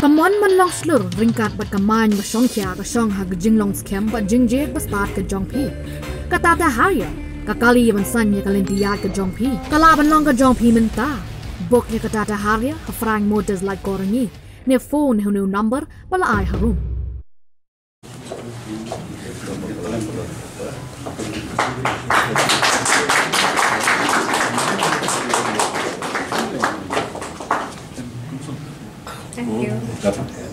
Kaman man long slur ringkat bat kaman basong kya basong hag jing long skem bat jing je bas bat ka jong pi. Katata haya kakali yaman sanya kalintiya ka jong pi. Kalaban long ka jong pi minta. Bok ni katata haya hafrang motors like korangi. Ne phone hunu number bala ai harum. Thank you. Nothing.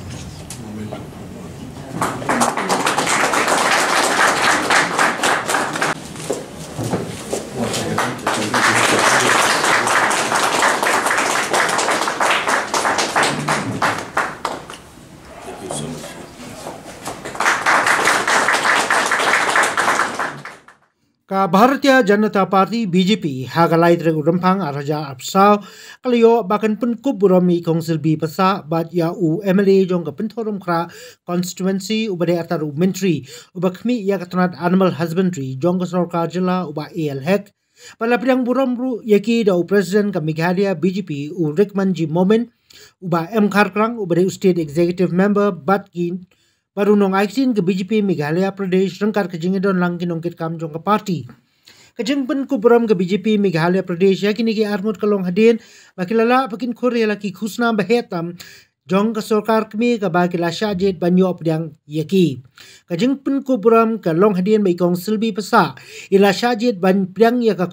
ကဘာရတီယဂျန်နတာပါတီ BJP ဟာဂလိုက်ရဂူရမ်ဖန်အရာဂျာအပ်ဆောင်းကလျောဘကန်ပွန်ကုဘူရမီကောင်ဆယ်ဘီပစာဘတ်ယာဦး MLA ဂျုံကပန်ထောရမ်ခရာကွန်စတီတူဝန်စီဥပဒေအတရူမင်ထရီဥပခမီယကတနတ်အနမလ်ဟစ်ဘန်ဒရီဂျုံကစောကာဂျလာဥပ AL ဟက်ပလပရံဘူရမ်ရူယကီဒေါပရက်ဇီဒန့်ကမိဂါလီယာ BJP ဦးရစ်မန်ဂျီမိုမင်ဥပ M ခါခရန်ဥပဒေစတိတ်အက်ဇီကျူတီဗ်မမ်ဘာဘတ်ကင်း baru nong aiksin ke BGP Meghalaya Pradesh rengkar ke jingga don langki nongkit kitkam jong ke parti. kejeng pun kuburam ke BGP Meghalaya Pradesh ya kini armut kalong hadin bakilala pakin kore laki khusna bahetam jong ke sorkar kami ke baki la jet banyo apdiang yaki. kejeng pun kuburam ka long hadin baikong silbi pesa ila syajid banyo apdiang yaka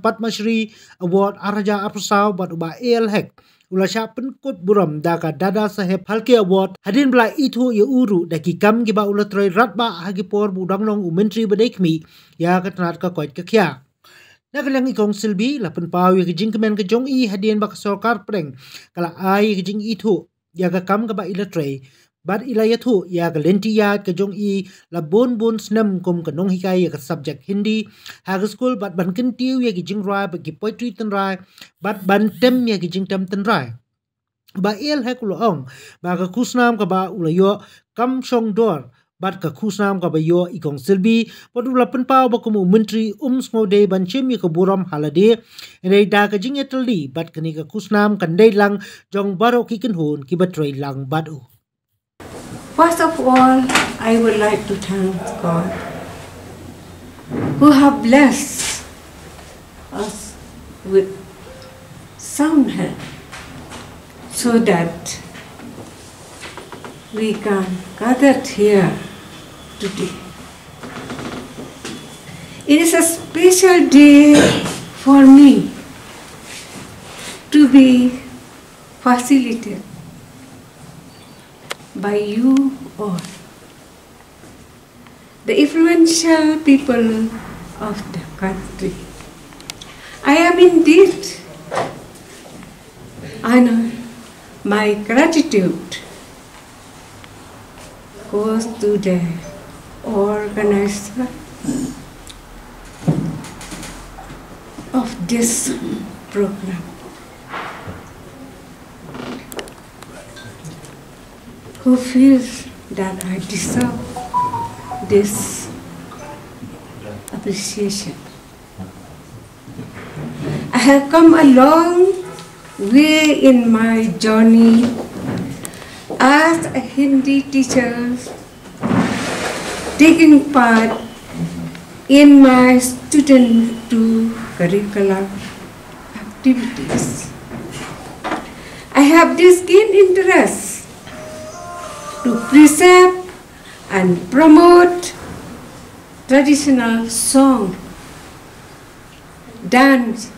Padma Shri award araja aprasau bat uba el hek ulasha penkut buram daka dada saheb halke award. Hadin bla itu ye uru daki kam giba ulatroi ratba hagi por budang long u bedekmi ya katnat ka koit ka kya Nagalang ikong silbi lapan pau ye kijing kemen ke jong i hadin bak sarkar preng kala ai kijing itu ya ka kam gaba ilatroi Bat ila ilaya thu ya ka lenti ya ka jong i la bon bon snam kom ka nong hikai ya ka subject hindi ha ka school bat ban kin tiu ya ki jing rai ba ki poetry tan rai bat ban tem ya ki jing tem tan rai. Ba el ha ku ong ba ka kusnam ka ba ula yo kam shong dor bat ka kusnam ka ba yo i kong silbi padu la pen pau ba kumu menteri um smo de ban chem ya ka buram halade rei da ka jing etali bat ka ni ka kusnam kan dei lang jong baro ki kin hun ki ba trei lang bat u. First of all, I would like to thank God who have blessed us with sound health so that we can gather here today. It is a special day for me to be facilitated by you all, the influential people of the country. I am indeed honored. My gratitude goes to the organizer of this program. Who feels that I deserve this appreciation. I have come a long way in my journey as a Hindi teacher, taking part in my student to curricular activities. I have this keen interest to preserve and promote traditional song, dance,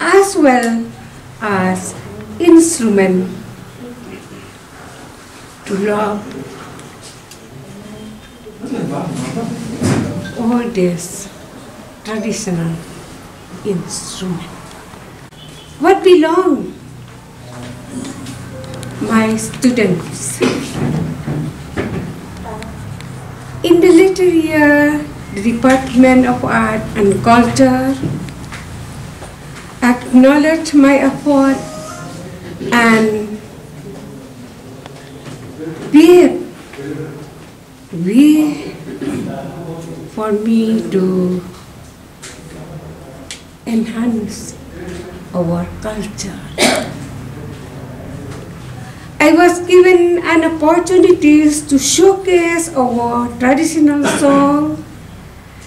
as well as instrument to love all this traditional instrument. What belong my students In the later year, the Department of Art and Culture acknowledged my effort and we, we for me to enhance our culture. I was given an opportunity to showcase our traditional song,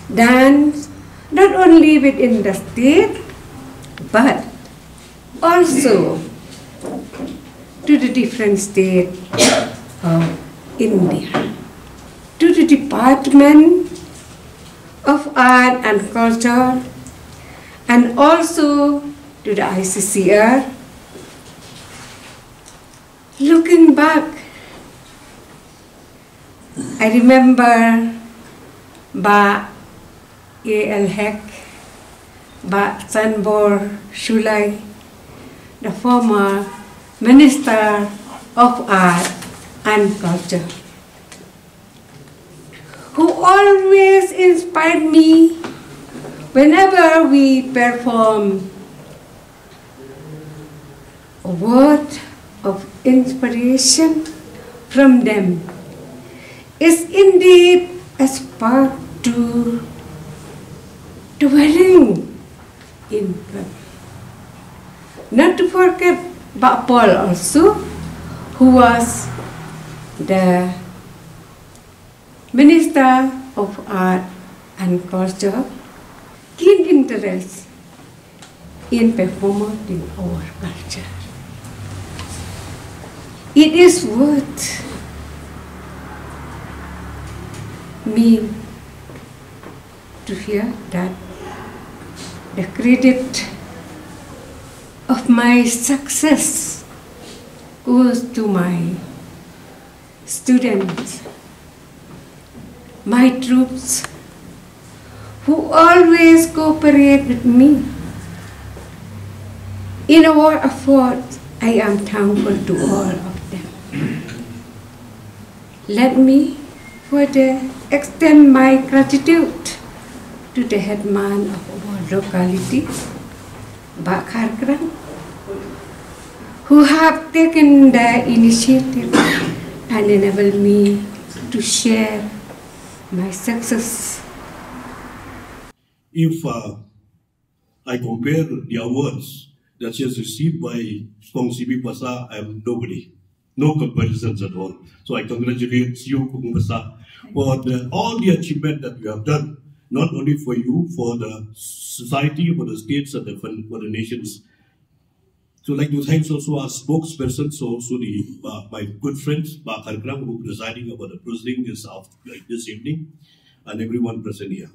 dance, not only within the state, but also to the different states of India, to the Department of Art and Culture, and also to the ICCR. Looking back, I remember Ba A.L. Hek, Ba Sanbor Shullai, the former Minister of Art and Culture, who always inspired me whenever we perform a word of inspiration from them is indeed a spark to dwelling in them. Not to forget Pak Paul also, who was the Minister of Art and Culture, keen interest in promoting our culture. It is worth me to hear that the credit of my success goes to my students, my troops, who always cooperate with me. In our effort, I am thankful to all. Let me further extend my gratitude to the headman of our locality, Bakar who have taken the initiative and enabled me to share my success. If uh, I compare the awards that she has received by Kong Silbi Passah, I am nobody. No comparisons at all. So I congratulate you, Kong Passah, for the, all the achievement that you have done, not only for you, for the society, for the states, and the, for the nations. So like to thank also our spokesperson, so also the uh, my good friends, Ba Kargram, who presiding over the proceeding this, after, like this evening, and everyone present here.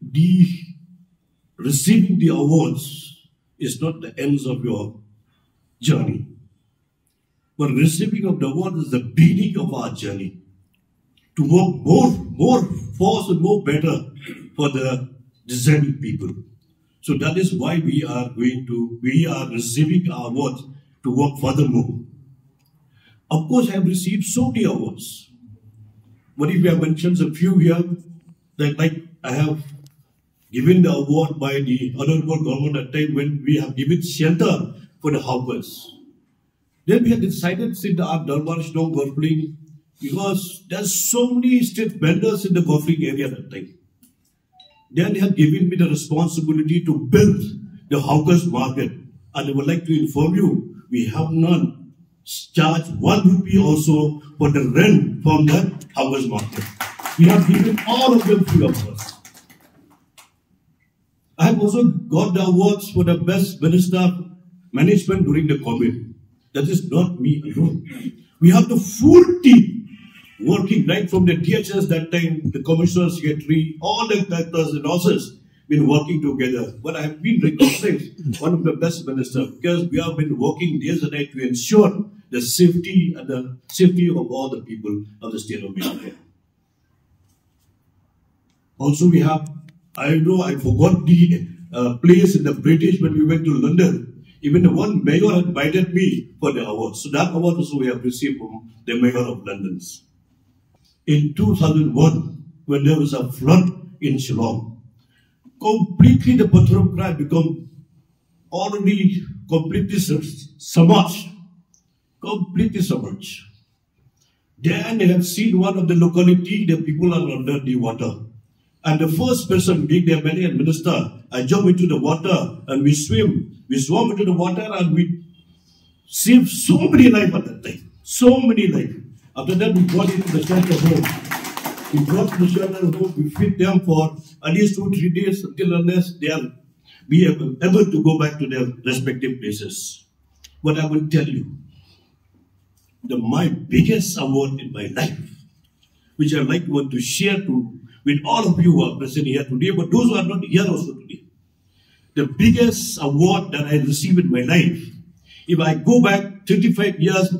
The receiving the awards is not the ends of your journey. But receiving of the is the beginning of our journey. To work more, more force and more better for the deserving people. So that is why we are going to, we are receiving our awards to work furthermore. Of course, I have received so many awards. But if have mentioned a few here, that like I have given the award by the honorable government at time when we have given shelter for the hawkers. Then we have decided since our Darbar Snow Golfing because there's so many street vendors in the golfing area that time. Then they have given me the responsibility to build the hawkers market. And I would like to inform you, we have not charged one rupee also for the rent from the hawkers market. We have given all of them free of cost. I have also got the awards for the best minister management during the COVID. That is not me alone. We have the full team working right from the DHS that time, the commissioner, secretary, all the directors and officers been working together. But I have been recognized one of the best ministers because we have been working days and night to ensure the safety and the safety of all the people of the state of India. Also, we have, I know I forgot the uh, place in the British when we went to London. Even the one mayor had invited me for the award. So that award also we have received from the mayor of London. In 2001, when there was a flood in Shillong, completely the Patharam cry become already completely submerged. Completely submerged. Then they have seen one of the locality, the people are under the water. And the first person, being their many minister, I jump into the water and we swim. We swam into the water and we saved so many lives at that time. So many lives. After that, we brought into the shelter home. We brought to the shelter home, we feed them for at least two, three days until unless they are be able, able to go back to their respective places. But I will tell you, the my biggest award in my life, which I like want to share to with all of you who are present here today, but those who are not here also today. The biggest award that I received in my life, if I go back 35 years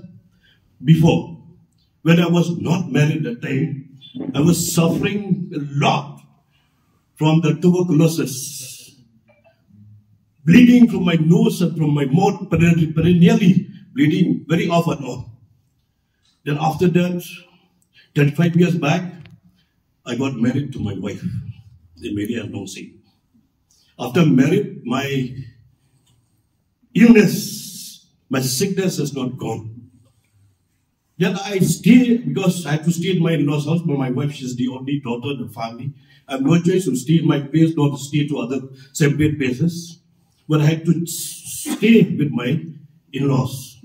before, when I was not married at that time, I was suffering a lot from the tuberculosis. Bleeding from my nose and from my mouth, perennially bleeding very often. Then after that, 35 years back, I got married to my wife, the Mary Alonsi. After married, my illness, my sickness has not gone. Then I stay because I have to stay in my in-laws house, but my wife, she's the only daughter in the family. I have no choice to stay in my place, not to stay to other separate places. But I had to stay with my in-laws.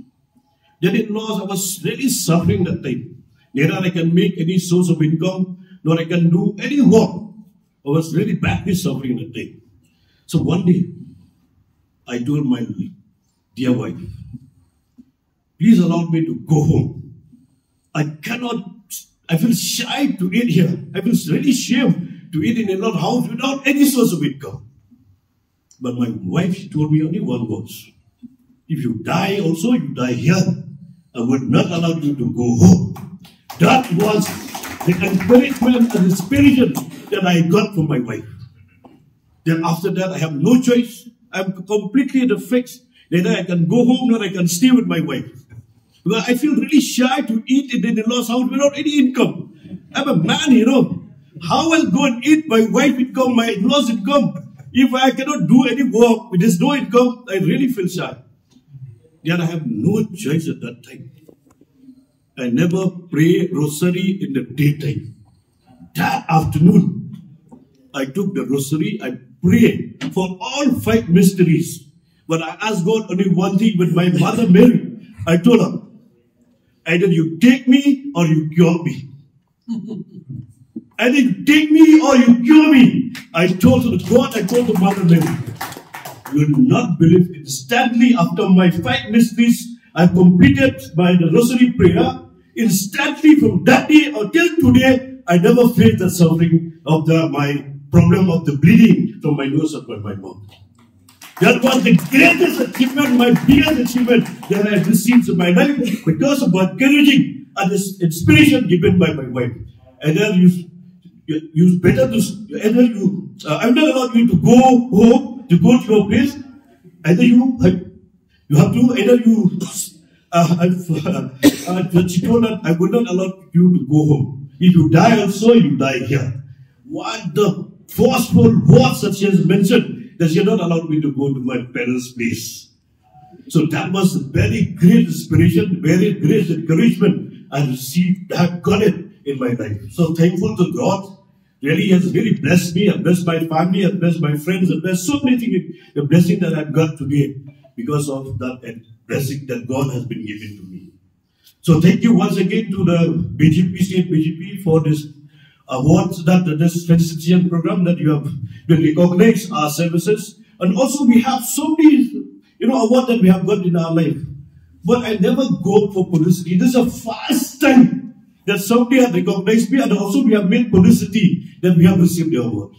Then in-laws, I was really suffering that time. Neither I can make any source of income, nor I can do any work. I was really badly suffering that day. So one day, I told my dear wife, please allow me to go home. I cannot, I feel shy to eat here. I feel really shame to eat in a lot house without any source of income. But my wife, told me only one word. If you die also, you die here. I would not allow you to go home. That was the encouragement and inspiration that I got from my wife. Then after that, I have no choice. I'm completely the fix. Neither I can go home nor I can stay with my wife. Because I feel really shy to eat in the in-laws house without any income. I'm a man, you know. How I'll go and eat my wife income, my in-laws income? If I cannot do any work, there's no income, I really feel shy. Yet I have no choice at that time. I never pray rosary in the daytime. That afternoon, I took the rosary, I prayed for all five mysteries. But I asked God only one thing with my mother Mary. I told her, either you take me or you cure me. either you take me or you cure me. I told the God, I told the mother Mary, you will not believe instantly after my five mysteries I completed by the rosary prayer instantly from that day until today, I never faced the suffering of the my problem of the bleeding from my nose and from my mouth. That was the greatest achievement, my biggest achievement that I have received in my life because of encouraging and this inspiration given by my wife. And then you, you, you better to, either you, uh, I'm not allowing you to go home, to go to your place. Either you, you have to, either you uh, uh, she told I would not allow you to go home. If you die also, you die here. What the forceful words that she has mentioned, that she had not allowed me to go to my parents' place. So that was a very great inspiration, very great encouragement I received, I have got it in my life. So thankful to God. Really has really blessed me, and blessed my family, and blessed my friends, and blessed so many things, the blessing that I've got today because of that blessing that God has been giving to me. So thank you once again to the BJP, State BJP for this award that this felicitation program that you have recognized our services. And also we have so many, you know, award that we have got in our life. But I never go for publicity. This is the first time that somebody has recognized me and also we have made publicity that we have received the award.